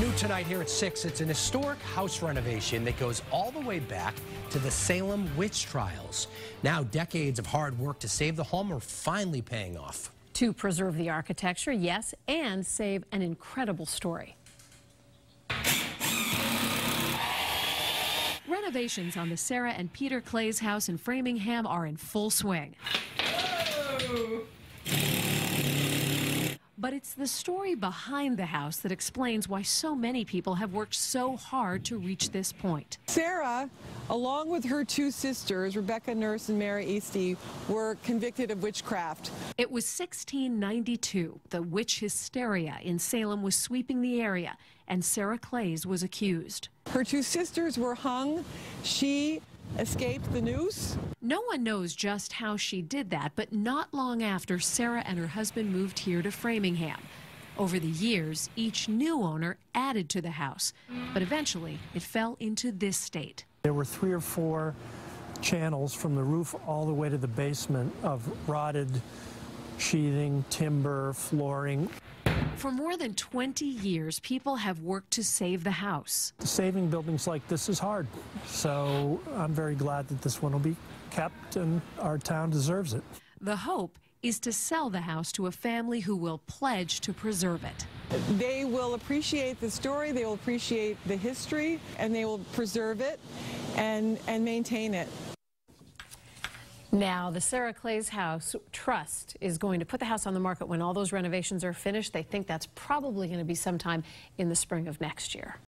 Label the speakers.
Speaker 1: New tonight here at 6, it's an historic house renovation that goes all the way back to the Salem witch trials. Now, decades of hard work to save the home are finally paying off.
Speaker 2: To preserve the architecture, yes, and save an incredible story. Renovations on the Sarah and Peter Clayes house in Framingham are in full swing. But it's the story behind the house that explains why so many people have worked so hard to reach this point.
Speaker 3: Sarah, along with her two sisters, Rebecca Nurse and Mary Easty, were convicted of witchcraft.
Speaker 2: It was 1692. The witch hysteria in Salem was sweeping the area, and Sarah Clayes was accused.
Speaker 3: Her two sisters were hung. She escaped the noose.
Speaker 2: No one knows just how she did that, but not long after Sarah and her husband moved here to Framingham. Over the years, each new owner added to the house, but eventually it fell into this state.
Speaker 4: There were three or four channels from the roof all the way to the basement of rotted sheathing, timber, flooring.
Speaker 2: For more than 20 years, people have worked to save the house.
Speaker 4: Saving buildings like this is hard, so I'm very glad that this one will be kept and our town deserves it.
Speaker 2: The hope is to sell the house to a family who will pledge to preserve it.
Speaker 3: They will appreciate the story, they will appreciate the history, and they will preserve it and, and maintain it.
Speaker 2: Now, the Sarah Clayes House Trust is going to put the house on the market when all those renovations are finished. They think that's probably going to be sometime in the spring of next year.